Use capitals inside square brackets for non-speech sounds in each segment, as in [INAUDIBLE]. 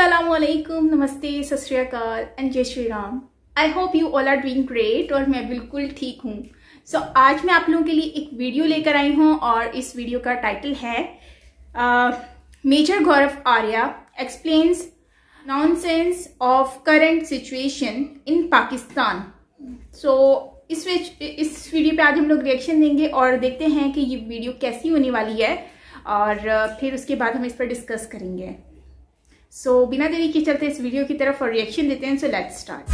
असलकुम नमस्ते सत एंड जय Shri Ram I hope you all are doing great और मैं बिल्कुल ठीक हूँ। सो so, आज मैं आप लोगों के लिए एक वीडियो लेकर आई हूँ और इस वीडियो का टाइटल है major Gaurav Arya explains nonsense of current situation in Pakistan so इस इस वीडियो पे आज हम लोग रिएक्शन देंगे और देखते हैं कि ये वीडियो कैसी होने वाली है और फिर उसके बाद हम इस पर डिस्कस करेंगे। सो so, बिना देरी के चलते इस वीडियो की तरफ़ और रिएक्शन देते हैं सो लेट्स स्टार्ट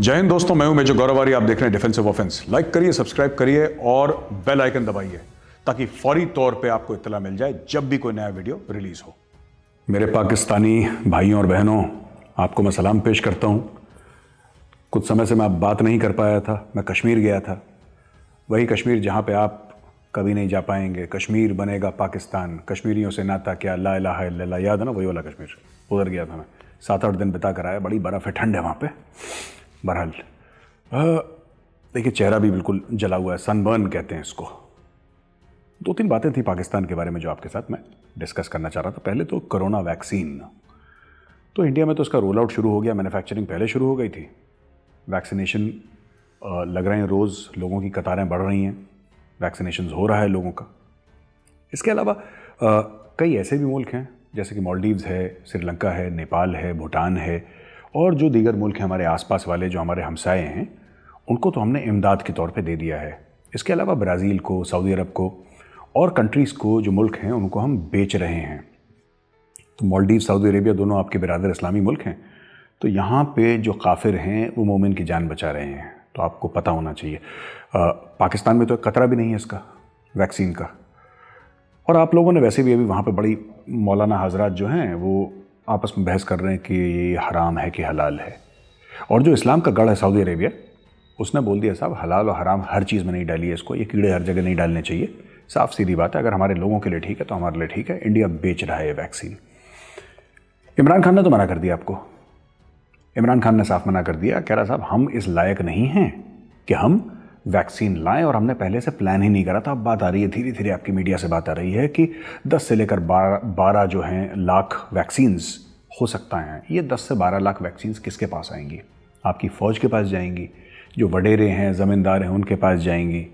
जय हिंद दोस्तों मैं हूँ मेजर गौरवारी आप देख रहे हैं डिफेंसिव ऑफेंस लाइक करिए सब्सक्राइब करिए और बेल आइकन दबाइए ताकि फौरी तौर पे आपको इतला मिल जाए जब भी कोई नया वीडियो रिलीज़ हो। मेरे पाकिस्तानी भाइयों और बहनों, आपको मैं सलाम पेश करता हूँ। कुछ समय से मैं आप बात नहीं कर पाया था, मैं कश्मीर गया था। वही कश्मीर जहाँ पे आप कभी नहीं जा पाएँगे। कश्मीर बनेगा पाकिस्तान। कश्मीरियों से नाता क्या, ला इलाहा ला याद है ना, वही वाला कश्मीर? उधर गया था मैं। सात आठ दिन बिता कर आया, बड़ी बर्फ़ है, ठंड है वहाँ पे। बहरहाल। देखिए, चेहरा भी बिल्कुल जला हुआ है सनबर्न कहते हैं इसको। दो तीन बातें थी पाकिस्तान के बारे में जो आपके साथ मैं डिस्कस करना चाह रहा था। पहले तो कोरोना वैक्सीन। तो इंडिया में तो उसका रोल आउट शुरू हो गया मैन्युफैक्चरिंग पहले शुरू हो गई थी। वैक्सीनेशन लग रहे हैं रोज़ लोगों की कतारें बढ़ रही हैं। वैक्सीनेशन हो रहा है लोगों का। इसके अलावा कई ऐसे भी मुल्क हैं, जैसे कि मालदीव्स है, श्रीलंका है, नेपाल है, भूटान है, और जो दीगर मुल्क हैं हमारे आसपास वाले, जो हमारे हमसाए हैं, उनको तो हमने इमदाद के तौर पे दे दिया है। इसके अलावा ब्राज़ील को, सऊदी अरब को और कंट्रीज़ को जो मुल्क हैं उनको हम बेच रहे हैं। तो मालदीव सऊदी अरेबिया दोनों आपके बिरादर इस्लामी मुल्क हैं। तो यहाँ पे जो काफिर हैं वो मोमिन की जान बचा रहे हैं। तो आपको पता होना चाहिए। आ, पाकिस्तान में तो खतरा भी नहीं है इसका वैक्सीन का। और आप लोगों ने वैसे भी अभी वहाँ पर बड़ी मौलाना हजरात जो हैं वो आपस में बहस कर रहे हैं कि ये हराम है कि हलाल है। और जो इस्लाम का गढ़ है सऊदी अरेबिया उसने बोल दिया साहब हलाल और हराम हर चीज़ में नहीं डाली है इसको ये कीड़े हर जगह नहीं डालने चाहिए। साफ़ सीधी बात है, अगर हमारे लोगों के लिए ठीक है तो हमारे लिए ठीक है। इंडिया बेच रहा है ये वैक्सीन। इमरान खान ने तो मना कर दिया आपको। इमरान खान ने साफ़ मना कर दिया। कह रहा साहब, हम इस लायक नहीं हैं कि हम वैक्सीन लाएँ, और हमने पहले से प्लान ही नहीं करा था। अब बात आ रही है धीरे धीरे आपकी मीडिया से बात आ रही है कि 10 से लेकर 12 बारह जो हैं, लाख वैक्सीन्स हो सकता है। ये 10 से 12 लाख वैक्सीन्स किसके पास आएँगी? आपकी फ़ौज के पास जाएँगी। जो वडेरे हैं, ज़मींदार हैं, उनके पास जाएँगी।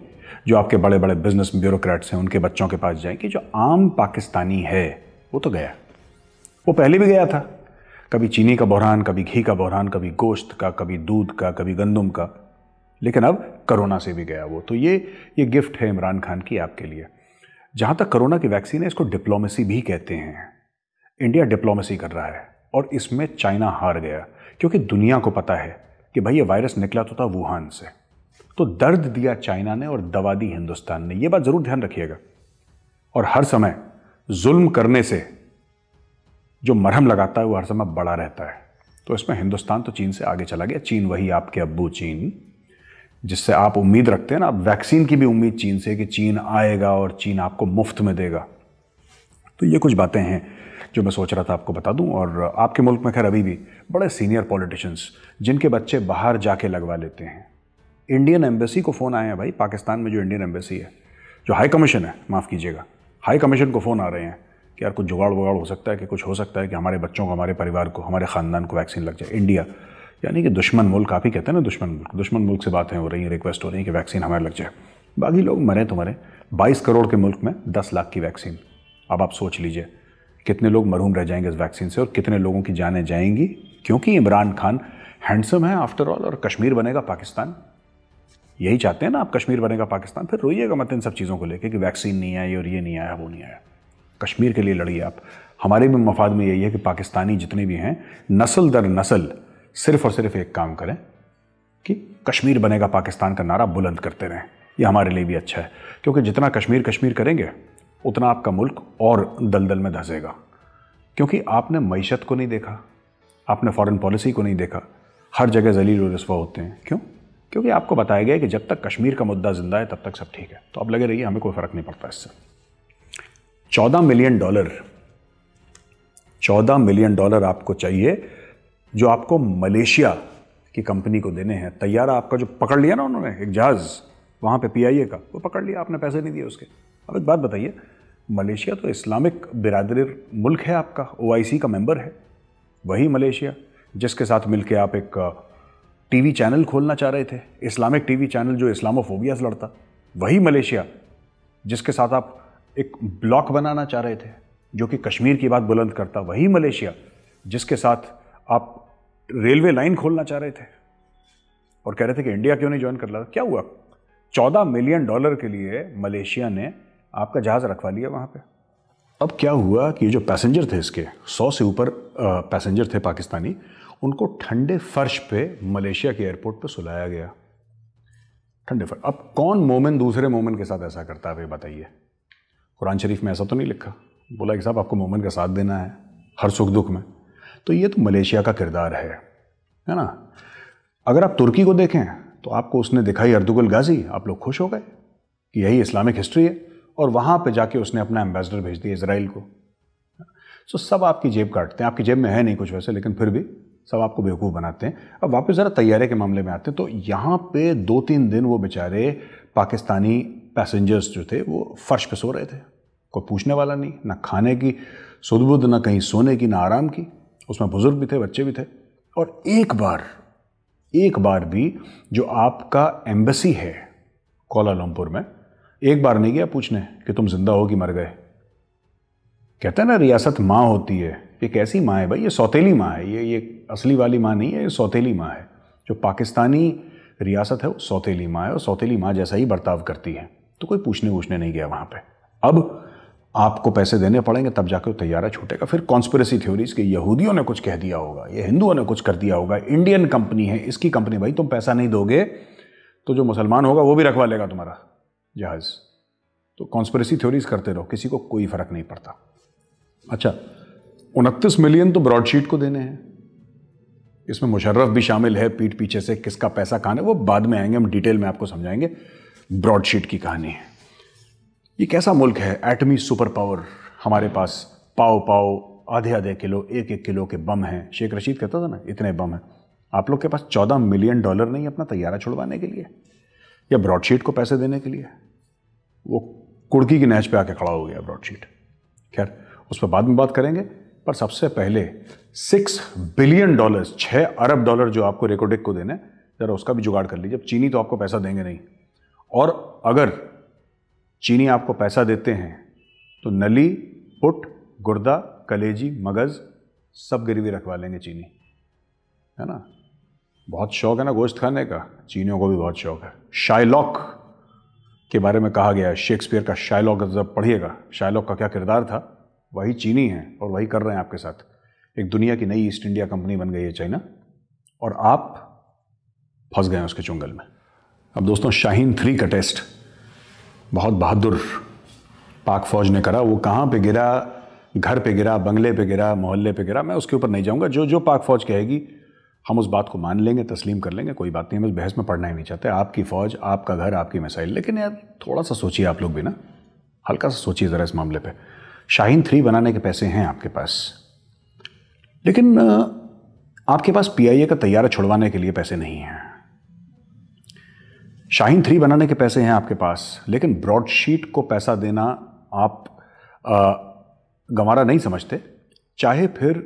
जो आपके बड़े बड़े बिज़नेस ब्यूरोक्रेट्स हैं, उनके बच्चों के पास जाएँगे, जो आम पाकिस्तानी है, वो तो गया। वो पहले भी गया था। कभी चीनी का बहरान कभी घी का बहरान कभी गोश्त का, कभी दूध का, कभी गंदम का। लेकिन अब करोना से भी गया वो। तो ये ये गिफ्ट है इमरान खान की आपके लिए। जहाँ तक करोना की वैक्सीन है, इसको डिप्लोमेसी भी कहते हैं। इंडिया डिप्लोमेसी कर रहा है और इसमें चाइना हार गया। क्योंकि दुनिया को पता है कि भाई ये वायरस निकला तो था वुहान से। तो दर्द दिया चाइना ने और दवा दी हिंदुस्तान ने। यह बात ज़रूर ध्यान रखिएगा। और हर समय जुल्म करने से जो मरहम लगाता है, वो हर समय बड़ा रहता है। तो इसमें हिंदुस्तान तो चीन से आगे चला गया। चीन वही आपके अब्बू चीन, जिससे आप उम्मीद रखते हैं ना, आप वैक्सीन की भी उम्मीद चीन से कि चीन आएगा और चीन आपको मुफ़्त में देगा। तो ये कुछ बातें हैं जो मैं सोच रहा था आपको बता दूँ। और आपके मुल्क में खैर अभी भी बड़े सीनियर पॉलिटिशियंस, जिनके बच्चे बाहर जाके लगवा लेते हैं। इंडियन एम्बेसी को फ़ोन आए हैं भाई, पाकिस्तान में जो इंडियन एम्बेसी है, जो हाई कमीशन है, माफ़ कीजिएगा। हाई कमीशन को फ़ोन आ रहे हैं कि यार कुछ जुगाड़ वुगाड़ हो सकता है कि कुछ हो सकता है कि हमारे बच्चों को, हमारे परिवार को, हमारे ख़ानदान को वैक्सीन लग जाए। इंडिया यानी कि दुश्मन मुल्क, आप ही कहते हैं ना दुश्मन मुल्क दुश्मन मुल्क से बातें हो रही हैं रिक्वेस्ट हो रही है कि वैक्सीन हमारे लग जाए। बाकी लोग मरे तो मरे। बाईस करोड़ के मुल्क में दस लाख की वैक्सीन अब आप सोच लीजिए, कितने लोग मरहूम रह जाएँगे इस वैक्सीन से और कितने लोगों की जानें जाएँगी? क्योंकि इमरान खान हैंडसम है आफ्टर ऑल और कश्मीर बनेगा पाकिस्तान। यही चाहते हैं ना आप कश्मीर बनेगा पाकिस्तान, फिर रोइएगा मत इन सब चीज़ों को लेकर कि वैक्सीन नहीं आई और ये नहीं आया, वो नहीं आया। कश्मीर के लिए लड़िए आप। हमारे भी मफाद में यही है कि पाकिस्तानी जितने भी हैं, नस्ल दर नस्ल सिर्फ़ और सिर्फ़ एक काम करें कि कश्मीर बनेगा पाकिस्तान का नारा बुलंद करते रहें। ये हमारे लिए भी अच्छा है, क्योंकि जितना कश्मीर कश्मीर करेंगे, उतना आपका मुल्क और दलदल में धंसेगा। क्योंकि आपने मीशत को नहीं देखा, आपने फॉरेन पॉलिसी को नहीं देखा। हर जगह जलील और रसवा होते हैं। क्यों? क्योंकि आपको बताया गया कि जब तक कश्मीर का मुद्दा ज़िंदा है, तब तक सब ठीक है। तो अब लगे रहिए, हमें कोई फ़र्क नहीं पड़ता इससे। चौदह मिलियन डॉलर, चौदह मिलियन डॉलर आपको चाहिए, जो आपको मलेशिया की कंपनी को देने हैं। तैयारा आपका जो पकड़ लिया ना उन्होंने, एक जहाज़, वहाँ पे पीआईए का, वो पकड़ लिया, आपने पैसे नहीं दिए उसके। अब एक बात बताइए, मलेशिया तो इस्लामिक बिरादरी मुल्क है आपका ओआईसी का मेंबर है, वही मलेशिया, जिसके साथ मिलकर आप एक टीवी चैनल खोलना चाह रहे थे। इस्लामिक टीवी चैनल जो इस्लामोफोबिया से लड़ता, वही मलेशिया, जिसके साथ आप एक ब्लॉक बनाना चाह रहे थे, जो कि कश्मीर की बात बुलंद करता, वही मलेशिया, जिसके साथ आप रेलवे लाइन खोलना चाह रहे थे। और कह रहे थे कि इंडिया क्यों नहीं ज्वाइन कर रहा क्या हुआ? चौदह मिलियन डॉलर के लिए मलेशिया ने आपका जहाज़ रखवा लिया वहाँ पे। अब क्या हुआ कि जो पैसेंजर थे इसके, सौ से ऊपर पैसेंजर थे पाकिस्तानी उनको ठंडे फर्श पे मलेशिया के एयरपोर्ट पे सुलाया गया। ठंडे फर्श। अब कौन मोमिन दूसरे मोमिन के साथ ऐसा करता है बताइए। कुरान शरीफ में ऐसा तो नहीं लिखा। बोला कि साहब, आपको मोमिन का साथ देना है, हर सुख दुख में। तो ये तो मलेशिया का किरदार है है ना? अगर आप तुर्की को देखें तो आपको उसने दिखाई अर्दुगल गाजी, आप लोग खुश हो गए कि यही इस्लामिक हिस्ट्री है, और वहाँ पे जाके उसने अपना एम्बेसडर भेज दिया इसराइल को। सो सब आपकी जेब काटते हैं, आपकी जेब में है नहीं कुछ वैसे, लेकिन फिर भी सब आपको बेवकूफ़ बनाते हैं। अब वापस ज़रा तैयारे के मामले में आते हैं। तो यहाँ पे दो तीन दिन वो बेचारे पाकिस्तानी पैसेंजर्स जो थे, वो फर्श पे सो रहे थे। कोई पूछने वाला नहीं, ना खाने की सुदबुद ना कहीं सोने की, ना आराम की। उसमें बुज़ुर्ग भी थे, बच्चे भी थे। और एक बार एक बार भी जो आपका एम्बेसी है कोलालमपुर में, एक बार नहीं गया पूछने कि तुम ज़िंदा हो कि मर गए? कहते हैं ना, रियासत माँ होती है। ये कैसी माँ है भाई? ये सौतेली माँ है। ये ये असली वाली माँ नहीं है, ये सौतेली माँ है। जो पाकिस्तानी रियासत है, वो सौतेली माँ है और सौतेली माँ जैसा ही बर्ताव करती है। तो कोई पूछने वूछने नहीं गया वहाँ पर अब आपको पैसे देने पड़ेंगे, तब जाकर तैयारा छूटेगा। फिर कॉन्स्परेसी थ्योरीज के यहूदियों ने कुछ कह दिया होगा, ये हिंदुओं ने कुछ कर दिया होगा इंडियन कंपनी है, इसकी कंपनी भाई तुम पैसा नहीं दोगे तो जो मुसलमान होगा वो भी रखवा लेगा तुम्हारा जहाज़। तो कॉन्स्परेसी थ्योरीज करते रहो, किसी को कोई फ़र्क नहीं पड़ता। अच्छा उनतीस मिलियन तो ब्रॉडशीट को देने हैं। इसमें मुशर्रफ भी शामिल है, पीठ पीछे से किसका पैसा खाने वो बाद में आएँगे, हम डिटेल में आपको समझाएँगे। ब्रॉडशीट की कहानी है। ये कैसा मुल्क है? एटमी सुपर पावर हमारे पास पाओ पाओ आधे आधे किलो, एक एक किलो के बम हैं। शेख रशीद कहता था ना, इतने बम हैं। आप लोग के पास चौदह मिलियन डॉलर नहीं अपना तैयारा छुड़वाने के लिए? या ब्रॉडशीट को पैसे देने के लिए? वो कुड़की की नैच पे आके खड़ा हो गया ब्रॉडशीट खैर, उस पर बाद में बात करेंगे। पर सबसे पहले सिक्स बिलियन डॉलर्स छः अरब डॉलर जो आपको रेकोडिक को देने ज़रा उसका भी जुगाड़ कर लीजिए। चीनी तो आपको पैसा देंगे नहीं। और अगर चीनी आपको पैसा देते हैं तो नली, पुट, गुर्दा, कलेजी, मगज़, सब गिरवी रखवा लेंगे चीनी। है ना? बहुत शौक है ना गोश्त खाने का। चीनियों को भी बहुत शौक है। शाइलॉक के बारे में कहा गया है। शेक्सपियर का शाइलॉक जब पढ़िएगा। शाइलॉक का क्या किरदार था? वही चीनी है और वही कर रहे हैं आपके साथ। एक दुनिया की नई ईस्ट इंडिया कंपनी बन गई है चाइना, और आप फंस गए हैं उसके चुंगल में। अब दोस्तों शाहीन थ्री का टेस्ट बहुत बहादुर पाक फौज ने करा। वो कहाँ पे गिरा? घर पे गिरा, बंगले पे गिरा, मोहल्ले पे गिरा, मैं उसके ऊपर नहीं जाऊँगा। जो जो पाक फौज कहेगी, हम उस बात को मान लेंगे, तस्लीम कर लेंगे, कोई बात नहीं, हम इस बहस में पढ़ना ही नहीं चाहते। आपकी फ़ौज, आपका घर, आपकी मिसाइल। लेकिन यार, थोड़ा सा सोचिए आप लोग भी ना, हल्का सा सोचिए ज़रा इस मामले पे। शाहीन थ्री बनाने के पैसे हैं आपके पास। लेकिन आपके पास पीआईए का तैयारा छुड़वाने के लिए पैसे नहीं हैं। शाहीन थ्री बनाने के पैसे हैं आपके पास, लेकिन ब्रॉडशीट को पैसा देना आप गंवारा नहीं समझते। चाहे फिर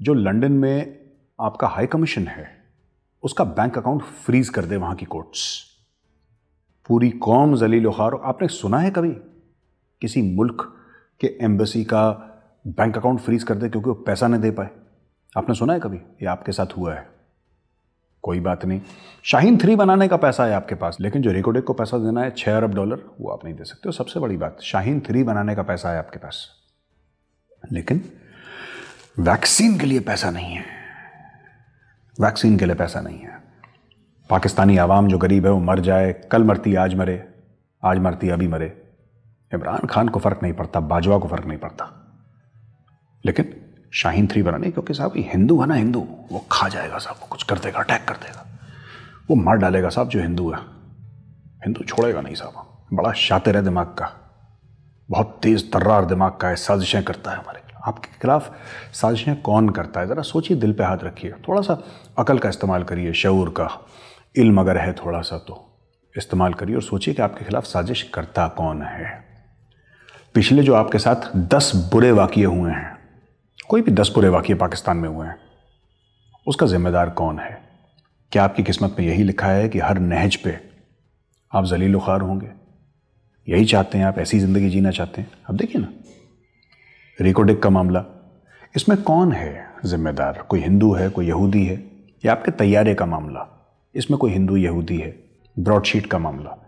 जो लंदन में आपका हाई कमीशन है, उसका बैंक अकाउंट फ्रीज कर दे वहाँ की कोर्ट्स पूरी कौम जलील खार आपने सुना है कभी? किसी मुल्क के एम्बेसी का बैंक अकाउंट फ्रीज कर दे क्योंकि वो पैसा नहीं दे पाए। आपने सुना है कभी? ये आपके साथ हुआ है। कोई बात नहीं। शाहीन थ्री बनाने का पैसा है आपके पास, लेकिन जो रिकोडेक को पैसा देना है, छह अरब डॉलर वो आप नहीं दे सकते। हो सबसे बड़ी बात शाहीन थ्री बनाने का पैसा है आपके पास। लेकिन वैक्सीन के लिए पैसा नहीं है। वैक्सीन के लिए पैसा नहीं है। पाकिस्तानी आवाम जो गरीब है, वो मर जाए, कल मरती, आज मरे। आज मरती, अभी मरे। इमरान खान को फ़र्क नहीं पड़ता, बाजवा को फ़र्क नहीं पड़ता। लेकिन शाहीन थ्री बनाने क्योंकि साहब हिंदू है ना, हिंदू। वो खा जाएगा साहब, वो कुछ कर देगा अटैक कर देगा। वो मार डालेगा साहब जो हिंदू है। हिंदू छोड़ेगा नहीं साहब। बड़ा शातिर है दिमाग का। बहुत तेज़ तर्रार दिमाग का है, साजिशें करता है हमारे। आपके खिलाफ साजिशें कौन करता है? ज़रा सोचिए, दिल पे हाथ रखिए। थोड़ा सा अकल का इस्तेमाल करिए शूर का। इल्म अगर है थोड़ा सा तो इस्तेमाल करिए और सोचिए कि आपके खिलाफ साजिश करता कौन है। पिछले जो आपके साथ दस बुरे वाक्य हुए हैं, कोई भी दस बुरे वाक्य पाकिस्तान में हुए हैं, उसका जिम्मेदार कौन है? क्या आपकी किस्मत में यही लिखा है कि हर नहज पे आप जलील खार होंगे? यही चाहते हैं आप, ऐसी ज़िंदगी जीना चाहते हैं? अब देखिए ना रिकोडिक का मामला, इसमें कौन है जिम्मेदार? कोई हिंदू है, कोई यहूदी है? या आपके तैयारे का मामला, इसमें कोई हिंदू यहूदी है? ब्रॉडशीट का मामला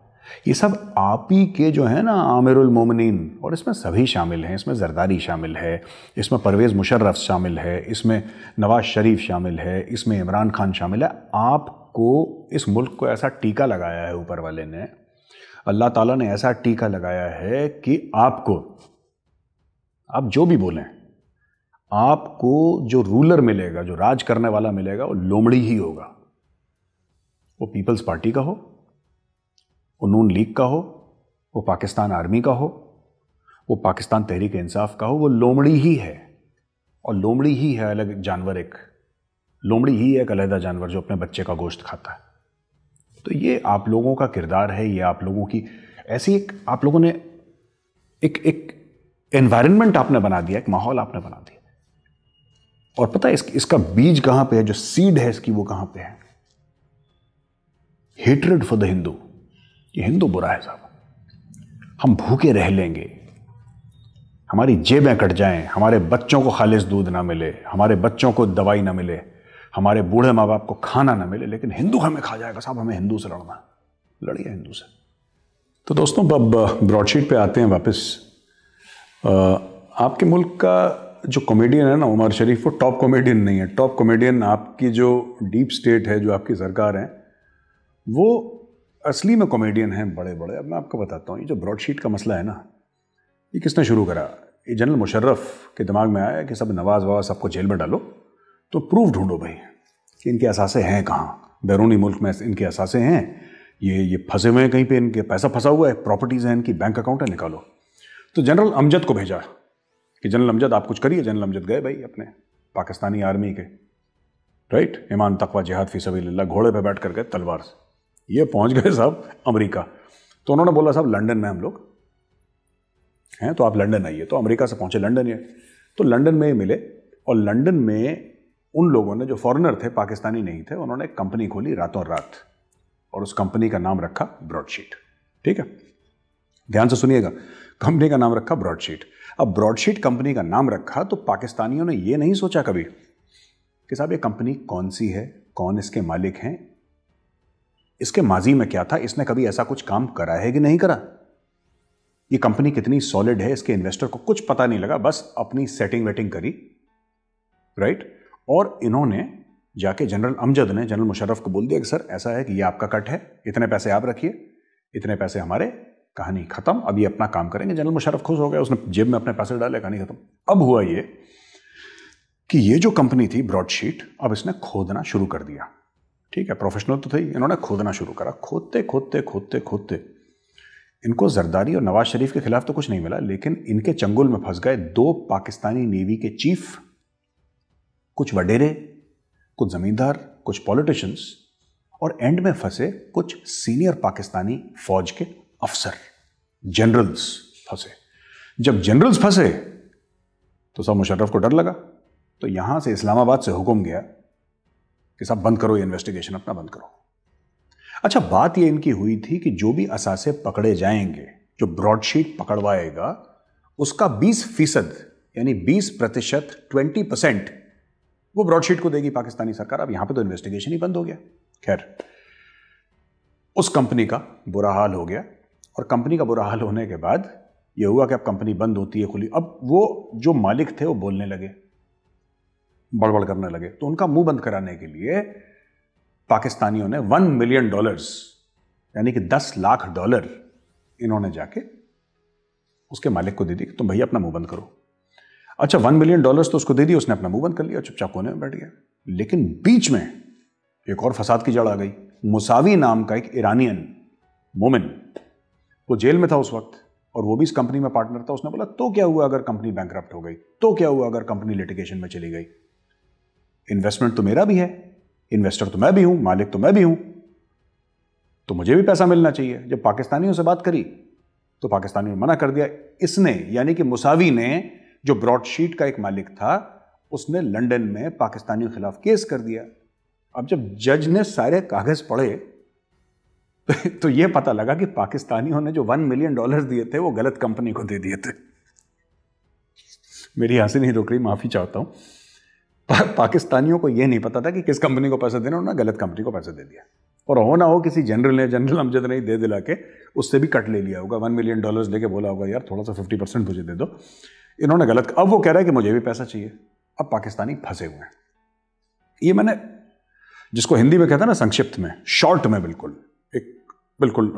ये सब आप ही के जो है ना, आमिरुल मोमिनीन, और इसमें सभी शामिल हैं, इसमें जरदारी शामिल है, इसमें परवेज़ मुशर्रफ शामिल है, इसमें नवाज़ शरीफ शामिल है, इसमें इमरान खान शामिल है। आपको इस मुल्क को ऐसा टीका लगाया है ऊपर वाले ने। अल्लाह ताला ने ऐसा टीका लगाया है कि आपको, आप जो भी बोलें, आपको जो रूलर मिलेगा, जो राज करने वाला मिलेगा, वो लोमड़ी ही होगा। वो पीपल्स पार्टी का हो वो नून लीग का हो वो पाकिस्तान आर्मी का हो वो पाकिस्तान तहरीक इंसाफ का हो वो लोमड़ी ही है। और लोमड़ी ही है अलग जानवर एक लोमड़ी ही एक अलहदा जानवर जो अपने बच्चे का गोश्त खाता है। तो ये आप लोगों का किरदार है ये आप लोगों की ऐसी एक आप लोगों ने एक एक एनवायरनमेंट आपने बना दिया एक माहौल आपने बना दिया। और पता है इस, इसका बीज कहाँ पे है जो सीड है इसकी वो कहाँ पे है? हेटरेड फॉर द हिंदू ये हिंदू बुरा है साहब। हम भूखे रह लेंगे। हमारी जेबें कट जाएँ, हमारे बच्चों को खालिश दूध ना मिले, हमारे बच्चों को दवाई ना मिले, हमारे बूढ़े माँ बाप को खाना ना मिले, लेकिन हिंदू हमें खा जाएगा साहब, हमें हिंदू से लड़ना। लड़िए हिंदू से। तो दोस्तों, अब ब्रॉडशीट पे आते हैं वापस। आपके मुल्क का जो कॉमेडियन है ना, उमर शरीफ, वो टॉप कॉमेडियन नहीं है। टॉप कॉमेडियन आपकी जो डीप स्टेट है, जो आपकी सरकार है, वो असली में कॉमेडियन हैं बड़े बड़े अब मैं आपको बताता हूँ, ये जो ब्रॉडशीट का मसला है ना, ये किसने शुरू करा? ये जनरल मुशर्रफ के दिमाग में आया कि सब नवाज़ ववाज सबको जेल में डालो तो प्रूफ ढूंढो भाई कि इनके असासे हैं कहाँ। बैरूनी मुल्क में इनके असासे हैं, ये ये फंसे हुए हैं कहीं पे, इनके पैसा फंसा हुआ है प्रॉपर्टीज़ हैं, इनकी बैंक अकाउंट है, निकालो। तो जनरल अमजद को भेजा कि जनरल अमजद आप कुछ करिए जनरल अमजद गए भाई अपने पाकिस्तानी आर्मी के राइट ईमान तकवा जिहाद फ़ी सभी घोड़े पर बैठ कर गए, तलवार से। ये पहुँच गए साहब अमेरिका। तो उन्होंने बोला, साहब, लंदन में हम लोग हैं तो आप लंदन आइए। तो अमेरिका से पहुँचे लंदन ये। तो लंदन में ही मिले और लंदन में उन लोगों ने जो फॉरेनर थे, पाकिस्तानी नहीं थे, उन्होंने एक कंपनी खोली रातों रात और उस कंपनी का नाम रखा ब्रॉडशीट। ठीक है? ध्यान से सुनिएगा, कंपनी का नाम रखा ब्रॉडशीट। अब ब्रॉडशीट कंपनी का नाम रखा तो पाकिस्तानियों ने यह नहीं सोचा कभी कि साहब, ये कंपनी कौन सी है, कौन इसके मालिक हैं इसके माजी में क्या था? इसने कभी ऐसा कुछ काम करा है कि नहीं करा? ये कंपनी कितनी सॉलिड है, इसके इन्वेस्टर को कुछ पता नहीं लगा, बस अपनी सेटिंग वेटिंग करी राइट और इन्होंने जाके जनरल अमजद ने जनरल मुशर्रफ को बोल दिया कि, सर, ऐसा है कि ये आपका कट है, इतने पैसे आप रखिए, इतने पैसे हमारे, कहानी खत्म, अब ये अपना काम करेंगे। जनरल मुशर्रफ खुश हो गया उसने जेब में अपने पैसे डाले, कहानी खत्म। अब हुआ ये कि ये जो कंपनी थी ब्रॉडशीट अब इसने खोदना शुरू कर दिया। ठीक है प्रोफेशनल तो थे इन्होंने खोदना शुरू करा। खोदते खोदते खोदते खोदते। इनको जरदारी और नवाज़ शरीफ के खिलाफ तो कुछ नहीं मिला, लेकिन इनके चंगुल में फंस गए दो पाकिस्तानी नेवी के चीफ, कुछ वडेरे, कुछ जमींदार, कुछ पॉलिटिशियंस और एंड में फंसे कुछ सीनियर पाकिस्तानी फौज के अफसर जनरल्स फंसे। जब जनरल्स फंसे तो सब मुशर्रफ को डर लगा। तो यहाँ से इस्लामाबाद से हुक्म गया कि साहब, बंद करो ये इन्वेस्टिगेशन अपना बंद करो। अच्छा बात ये इनकी हुई थी कि जो भी असासे पकड़े जाएँगे, जो ब्रॉडशीट पकड़वाएगा, उसका 20 फ़ीसद, यानी 20 प्रतिशत, ट्वेंटी परसेंट, वो ब्रॉडशीट को देगी पाकिस्तानी सरकार। अब यहाँ पे तो इन्वेस्टिगेशन ही बंद हो गया। खैर, उस कंपनी का बुरा हाल हो गया और कंपनी का बुरा हाल होने के बाद ये हुआ कि अब कंपनी बंद होती है खुली। अब वो जो मालिक थे, वो बोलने लगे। बड़बड़ करने लगे। तो उनका मुँह बंद कराने के लिए पाकिस्तानियों ने वन मिलियन डॉलर्स, यानी कि दस लाख डॉलर इन्होंने जाके उसके मालिक को दे दी तुम भैया अपना मुँह बंद करो। अच्छा वन मिलियन डॉलर्स तो उसको दे दिया उसने अपना मुँह बंद कर लिया, चुपचाप कोने में बैठ गया। लेकिन बीच में एक और फसाद की जड़ आ गई। मुसावी नाम का एक ईरानियन मोमिन, वो जेल में था उस वक्त, और वो भी इस कंपनी में पार्टनर था। उसने बोला तो क्या हुआ अगर कंपनी बैंक हो गई? तो क्या हुआ अगर कंपनी लिटिगेशन में चली गई? इन्वेस्टमेंट तो मेरा भी है इन्वेस्टर तो मैं भी हूँ, मालिक तो मैं भी हूँ। तो मुझे भी पैसा मिलना चाहिए। जब पाकिस्तानियों से बात करी तो पाकिस्तानी ने मना कर दिया। इसने, यानी कि मुसावी ने, जो ब्रॉडशीट का एक मालिक था, उसने लंदन में पाकिस्तानियों के खिलाफ केस कर दिया। अब जब जज ने सारे कागज़ पढ़े [LAUGHS] तो यह पता लगा कि पाकिस्तानियों ने जो वन मिलियन डॉलर दिए थे, वो गलत कंपनी को दे दिए थे। मेरी हँसी नहीं रुक रही, माफ़ी चाहता हूँ। पाकिस्तानियों को यह नहीं पता था कि किस कंपनी को पैसा देना, उन्होंने गलत कंपनी को पैसा दे दिया। और हो ना हो किसी जनरल ने, जनरल अमजद ने दे दिला के उससे भी कट ले लिया होगा। वन मिलियन डॉलर्स लेके बोला होगा, यार, थोड़ा सा फिफ्टी परसेंट मुझे दे दो। इन्होंने गलत अब वो कह रहा है कि मुझे भी पैसा चाहिए। अब पाकिस्तानी फंसे हुए हैं। ये मैंने, जिसको हिंदी में कहता ना, संक्षिप्त में शॉर्ट में बिल्कुल, एक बिल्कुल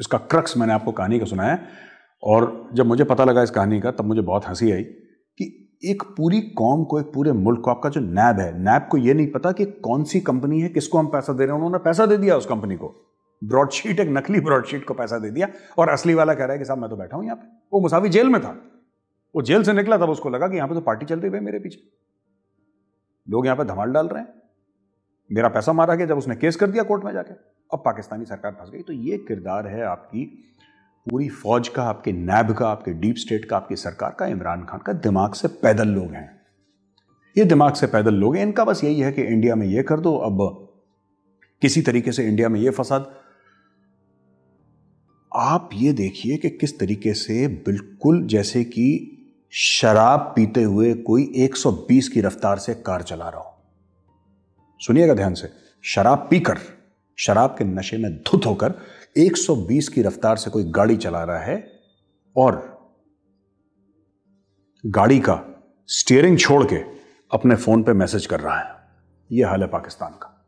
इसका क्रक्स मैंने आपको कहानी का सुनाया और जब मुझे पता लगा इस कहानी का, तब मुझे बहुत हँसी आई कि एक पूरी कौम को, एक पूरे मुल्क को, आपका जो नैब है, नैब को यह नहीं पता कि कौन सी कंपनी है, किसको हम पैसा दे रहे हैं। उन्होंने पैसा दे दिया उस कंपनी को। ब्रॉडशीट, एक नकली ब्रॉडशीट को पैसा दे दिया और असली वाला कह रहा है कि साहब, मैं तो बैठा हूँ यहाँ पे। वो मुसावी जेल में था। वो जेल से निकला, तब उसको लगा कि यहाँ पे तो पार्टी चल रही है मेरे पीछे। लोग यहाँ पे धमाल डाल रहे हैं। मेरा पैसा मारा गया जब उसने केस कर दिया कोर्ट में जाके। अब पाकिस्तानी सरकार फंस गई। तो ये किरदार है आपकी पूरी फौज का, आपके नैब का, आपके डीप स्टेट का, आपकी सरकार का, इमरान खान का दिमाग से पैदल लोग हैं। ये दिमाग से पैदल लोग हैं, इनका बस यही है कि इंडिया में ये कर दो, अब किसी तरीके से इंडिया में ये फसाद। आप ये देखिए कि किस तरीके से बिल्कुल जैसे कि शराब पीते हुए कोई 120 की रफ्तार से कार चला रहा हो। सुनिएगा ध्यान से, शराब पीकर, शराब के नशे में धुत होकर 120 की रफ्तार से कोई गाड़ी चला रहा है और गाड़ी का स्टीयरिंग छोड़ के अपने फ़ोन पे मैसेज कर रहा है। यह हाल है पाकिस्तान का।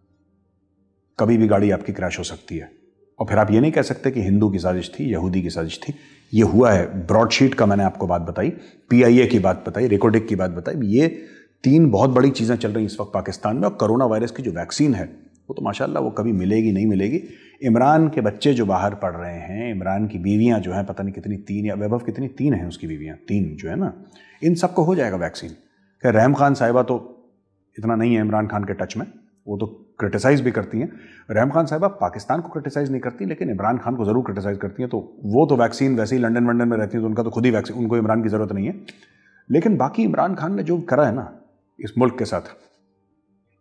कभी भी गाड़ी आपकी क्रैश हो सकती है। और फिर आप ये नहीं कह सकते कि हिंदू की साजिश थी, यहूदी की साजिश थी। ये हुआ है, ब्रॉडशीट का मैंने आपको बात बताई, पीआईए की बात बताई रिकॉर्डिक की बात बताई। ये तीन बहुत बड़ी चीज़ें चल रही इस वक्त पाकिस्तान में और कोरोना वायरस की जो वैक्सीन है वो तो माशाल्लाह वो कभी मिलेगी, नहीं मिलेगी। इमरान के बच्चे जो बाहर पढ़ रहे हैं, इमरान की बीवियाँ जो हैं, पता नहीं कितनी तीन या वैभव कितनी तीन हैं उसकी बीवियाँ, तीन जो है ना, इन सबको हो जाएगा वैक्सीन। क्या रहम खान साहिबा तो इतना नहीं है इमरान खान के टच में, वो तो क्रिटिसाइज भी करती हैं। रहम खान साहिबा पाकिस्तान को क्रिटिसाइज नहीं करती, लेकिन इमरान खान को ज़रूर क्रिटिसाइज करती हैं तो वो तो वैक्सीन वैसे ही लंडन वंडन में रहती हैं तो उनका तो खुद ही वैक्सीन उनको इमरान की ज़रूरत नहीं है। लेकिन बाकी इमरान खान ने जो करा है ना, इस मुल्क के साथ,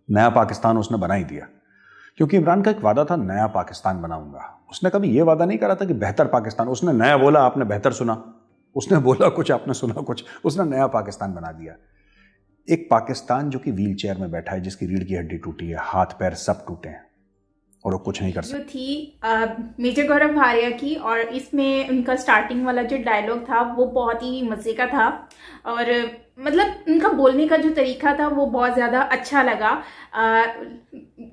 नया पाकिस्तान उसने बना ही दिया। क्योंकि इमरान का एक वादा था नया पाकिस्तान बनाऊँगा। उसने कभी यह वादा नहीं करा था कि बेहतर पाकिस्तान उसने नया बोला आपने बेहतर सुना। उसने बोला कुछ आपने सुना कुछ उसने नया पाकिस्तान बना दिया। एक पाकिस्तान जो कि व्हील चेयर में बैठा है जिसकी रीढ़ की हड्डी टूटी है हाथ पैर सब टूटे हैं और वो कुछ नहीं कर सकते। थी मेजर गौरव भारिया की और इसमें उनका स्टार्टिंग वाला जो डायलॉग था वो बहुत ही मज़े का था। और मतलब उनका बोलने का जो तरीका था वो बहुत ज़्यादा अच्छा लगा। आ,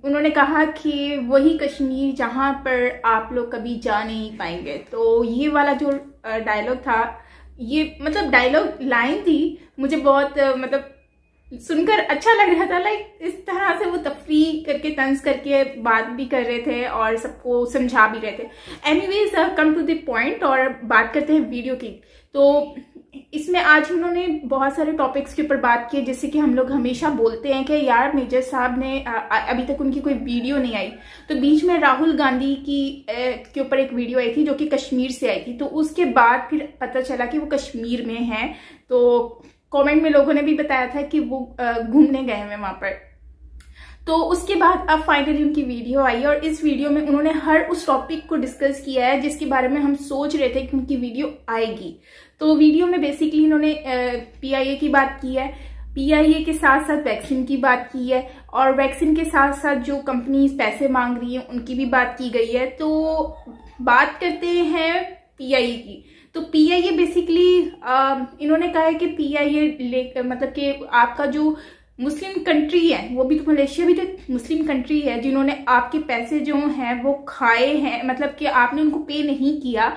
उन्होंने कहा कि वही कश्मीर जहाँ पर आप लोग कभी जा नहीं पाएँगे। तो ये वाला जो डायलॉग था ये मतलब डायलॉग लाइन थी मुझे बहुत मतलब सुनकर अच्छा लग रहा था। लाइक इस तरह से वो तफरी करके तंज करके बात भी कर रहे थे और सबको समझा भी रहे थे। Anyways come to the point और बात करते हैं वीडियो की। तो इसमें आज उन्होंने बहुत सारे टॉपिक्स के ऊपर बात की, जैसे कि हम लोग हमेशा बोलते हैं कि यार, मेजर साहब ने अभी तक उनकी कोई वीडियो नहीं आई। तो बीच में राहुल गांधी की के ऊपर एक वीडियो आई थी जो कि कश्मीर से आई थी। तो उसके बाद फिर पता चला कि वो कश्मीर में है। तो कमेंट में लोगों ने भी बताया था कि वो घूमने गए हैं वहाँ पर। तो उसके बाद अब फाइनली उनकी वीडियो आई और इस वीडियो में उन्होंने हर उस टॉपिक को डिस्कस किया है, जिसके बारे में हम सोच रहे थे कि उनकी वीडियो आएगी। तो वीडियो में बेसिकली इन्होंने पीआईए की बात की है। पीआईए के साथ साथ वैक्सीन की बात की है और वैक्सीन के साथ साथ जो कंपनीज़ पैसे मांग रही है, उनकी भी बात की गई है। तो बात करते हैं पीआईए की। तो पीआईए बेसिकली इन्होंने कहा है कि पीआईए मतलब कि आपका जो मुस्लिम कंट्री है, वो भी तो मलेशिया भी तो मुस्लिम कंट्री है, जिन्होंने आपके पैसे जो हैं, वो खाए हैं मतलब कि आपने उनको पे नहीं किया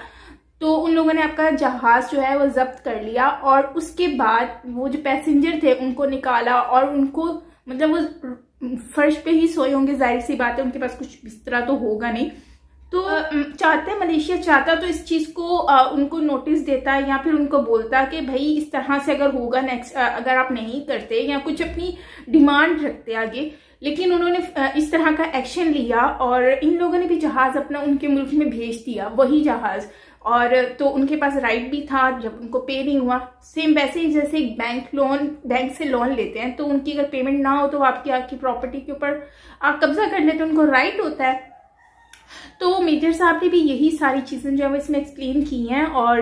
तो उन लोगों ने आपका जहाज़ जो है, वो जब्त कर लिया, और उसके बाद वो जो पैसेंजर थे, उनको निकाला, और उनको मतलब वो फर्श पे ही सोए होंगे, ज़ाहिर सी बात है, उनके पास कुछ बिस्तरा तो होगा नहीं तो चाहते मलेशिया चाहता तो इस चीज़ को आ, उनको नोटिस देता है या फिर उनको बोलता कि भाई इस तरह से अगर होगा नेक्स्ट अगर आप नहीं करते या कुछ अपनी डिमांड रखते आगे लेकिन उन्होंने इस तरह का एक्शन लिया और इन लोगों ने भी जहाज़ अपना उनके मुल्क में भेज दिया वही जहाज़। और तो उनके पास राइट भी था जब उनको पे नहीं हुआ। सेम वैसे ही जैसे एक बैंक लोन बैंक से लोन लेते हैं तो उनकी अगर पेमेंट ना हो तो आपकी आपकी प्रॉपर्टी के ऊपर आप कब्जा कर लेते उनको राइट होता है। तो मेजर साहब ने भी यही सारी चीज़ें जो है वो इसमें एक्सप्लेन की हैं और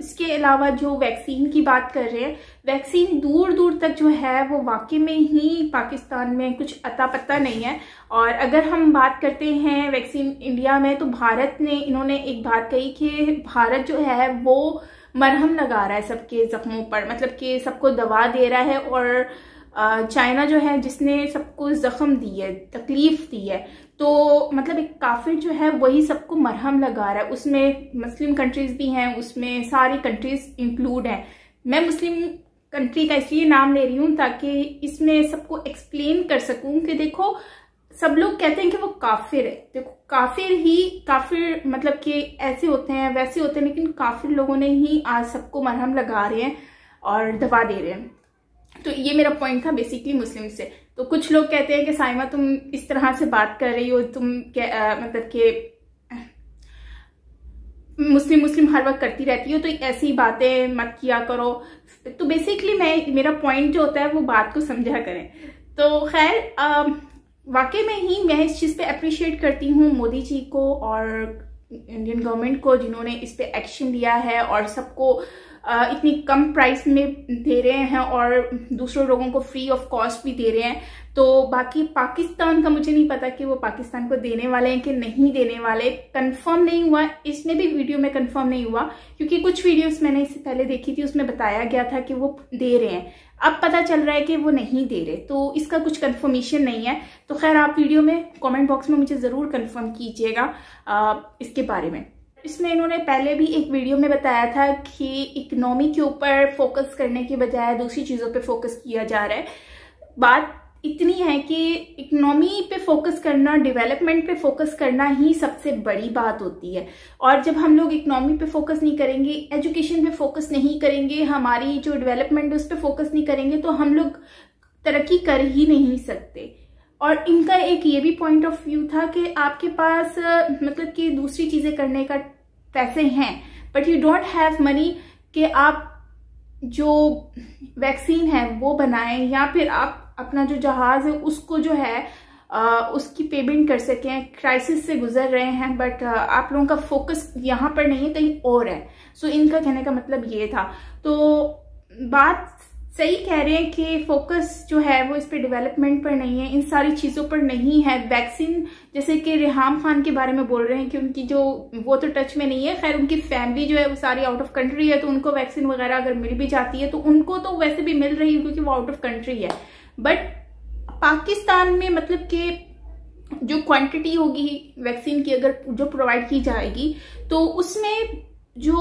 इसके अलावा जो वैक्सीन की बात कर रहे हैं वैक्सीन दूर दूर तक जो है वो वाकई में ही पाकिस्तान में कुछ अता पता नहीं है। और अगर हम बात करते हैं वैक्सीन इंडिया में तो भारत ने, इन्होंने एक बात कही कि भारत जो है वो मरहम लगा रहा है सबके जख्मों पर मतलब कि सबको दवा दे रहा है और चाइना जो है, जिसने सबको जख्म दी है, तकलीफ़ दी है तो मतलब एक काफिर जो है, वही सबको मरहम लगा रहा है। उसमें मुस्लिम कंट्रीज़ भी हैं, उसमें सारी कंट्रीज़ इंक्लूड हैं। मैं मुस्लिम कंट्री का इसलिए नाम ले रही हूँ ताकि इसमें सबको एक्सप्लेन कर सकूँ कि देखो, सब लोग कहते हैं कि वो काफिर है। देखो, काफिर ही, काफिर मतलब कि ऐसे होते हैं, वैसे होते हैं, लेकिन काफिर लोगों ने ही आज सबको मरहम लगा रहे हैं और दवा दे रहे हैं। तो ये मेरा पॉइंट था बेसिकली मुस्लिम से। तो कुछ लोग कहते हैं कि साइमा, तुम इस तरह से बात कर रही हो, तुम क्या मतलब कि, मुस्लिम मुस्लिम हर वक्त करती रहती हो तो ऐसी बातें मत किया करो। तो बेसिकली मैं, मेरा पॉइंट जो होता है, वो बात को समझा करें। तो खैर वाकई में ही मैं इस चीज़ पे अप्रिशिएट करती हूँ मोदी जी को और इंडियन गवर्नमेंट को, जिन्होंने इस पे एक्शन लिया है और सबको इतनी कम प्राइस में दे रहे हैं और दूसरों लोगों को फ्री ऑफ़ कॉस्ट भी दे रहे हैं। तो बाकी पाकिस्तान का मुझे नहीं पता कि वो पाकिस्तान को देने वाले हैं कि नहीं देने वाले। कंफर्म नहीं हुआ। इसमें भी वीडियो में कंफर्म नहीं हुआ, क्योंकि कुछ वीडियोस मैंने इससे पहले देखी थी, उसमें बताया गया था कि वो दे रहे हैं। अब पता चल रहा है कि वो नहीं दे रहे तो इसका कुछ कंफर्मेशन नहीं है। तो खैर, आप वीडियो में कमेंट बॉक्स में मुझे ज़रूर कंफर्म कीजिएगा इसके बारे में। इसमें इन्होंने पहले भी एक वीडियो में बताया था कि इकोनॉमी के ऊपर फोकस करने के बजाय दूसरी चीज़ों पे फोकस किया जा रहा है। बात इतनी है कि इकोनॉमी पे फोकस करना डेवलपमेंट पे फोकस करना ही सबसे बड़ी बात होती है। और जब हम लोग इकोनॉमी पे फोकस नहीं करेंगे एजुकेशन पे फोकस नहीं करेंगे, हमारी जो डेवलपमेंट उस पर फोकस नहीं करेंगे तो हम लोग तरक्की कर ही नहीं सकते। और इनका एक ये भी पॉइंट ऑफ़ व्यू था कि आपके पास मतलब कि दूसरी चीज़ें करने का पैसे हैं। But you don't have money कि आप जो वैक्सीन है वो बनाएँ या फिर आप अपना जो जहाज़ है उसको जो है आ, उसकी पेमेंट कर सकें। क्राइसिस से गुजर रहे हैं बट आप लोगों का फोकस यहाँ पर नहीं है कहीं और है। सो so, इनका कहने का मतलब ये था। तो बात सही कह रहे हैं कि फोकस जो है वो इस पे डेवलपमेंट पर नहीं है, इन सारी चीज़ों पर नहीं है। वैक्सीन जैसे कि रेहाम खान के बारे में बोल रहे हैं कि उनकी जो, वो तो टच में नहीं है। खैर, उनकी फैमिली जो है वो सारी आउट ऑफ़ कंट्री है तो उनको वैक्सीन वगैरह अगर मिल भी जाती है तो उनको तो वैसे भी मिल रही है क्योंकि वो आउट ऑफ़ कंट्री है। बट पाकिस्तान में मतलब कि जो क्वांटिटी होगी वैक्सीन की, अगर जो प्रोवाइड की जाएगी तो उसमें जो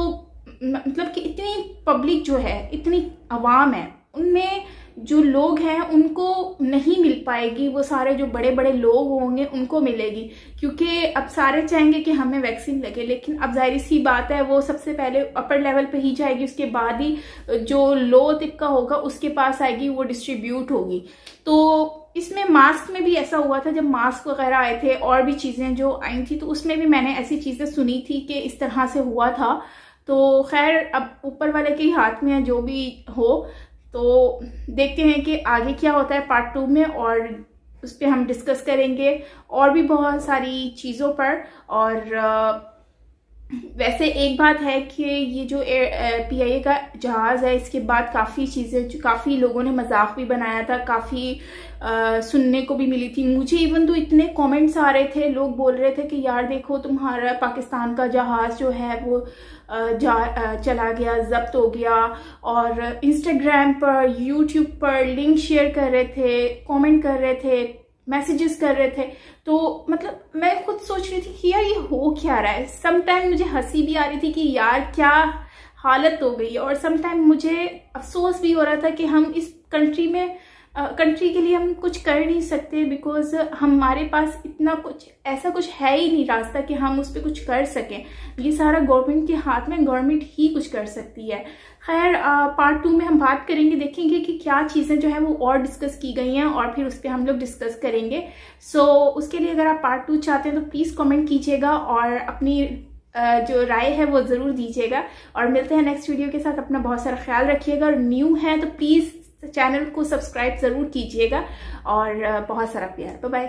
मतलब कि इतनी पब्लिक जो है, इतनी आवाम है उनमें जो लोग हैं, उनको नहीं मिल पाएगी। वो सारे जो बड़े बड़े लोग होंगे, उनको मिलेगी। क्योंकि अब सारे चाहेंगे कि हमें वैक्सीन लगे, लेकिन अब ज़ाहिर सी बात है, वो सबसे पहले अपर लेवल पे ही जाएगी। उसके बाद ही जो लो तक का होगा, उसके पास आएगी, वो डिस्ट्रीब्यूट होगी। तो इसमें मास्क में भी ऐसा हुआ था, जब मास्क वगैरह आए थे, और भी चीज़ें जो आई थी तो उसमें भी मैंने ऐसी चीज़ें सुनी थी कि इस तरह से हुआ था। तो खैर, अब ऊपर वाले के हाथ में है, जो भी हो तो देखते हैं कि आगे क्या होता है पार्ट टू में और उस पर हम डिस्कस करेंगे और भी बहुत सारी चीज़ों पर और वैसे एक बात है कि ये जो पीआईए का जहाज़ है, इसके बाद काफ़ी चीज़ें, काफ़ी लोगों ने मज़ाक भी बनाया था, काफ़ी सुनने को भी मिली थी। मुझे इवन तो इतने कमेंट्स आ रहे थे, लोग बोल रहे थे कि, यार देखो तुम्हारा पाकिस्तान का जहाज़ जो है वो जा चला गया, जब्त हो गया। और इंस्टाग्राम पर यूट्यूब पर लिंक शेयर कर रहे थे कमेंट कर रहे थे मैसेजेस कर रहे थे। तो मतलब मैं खुद सोच रही थी कि यार ये हो क्या रहा है? समटाइम मुझे हँसी भी आ रही थी कि यार क्या हालत हो गई। और समटाइम मुझे अफसोस भी हो रहा था कि हम इस कंट्री में कंट्री के लिए हम कुछ कर नहीं सकते बिकॉज़ हमारे पास इतना कुछ ऐसा कुछ है ही नहीं रास्ता कि हम उस पर कुछ कर सकें। ये सारा गवर्नमेंट के हाथ में गवर्नमेंट ही कुछ कर सकती है। खैर पार्ट टू में हम बात करेंगे देखेंगे कि क्या चीज़ें जो है वो और डिस्कस की गई हैं और फिर उस पर हम लोग डिस्कस करेंगे। सो so, उसके लिए अगर आप पार्ट टू चाहते हैं तो प्लीज़ कमेंट कीजिएगा और अपनी जो राय है वो ज़रूर दीजिएगा। और मिलते हैं नेक्स्ट वीडियो के साथ। अपना बहुत सारा ख्याल रखिएगा और न्यू है तो प्लीज़ तो चैनल को सब्सक्राइब ज़रूर कीजिएगा और बहुत सारा प्यार। बाय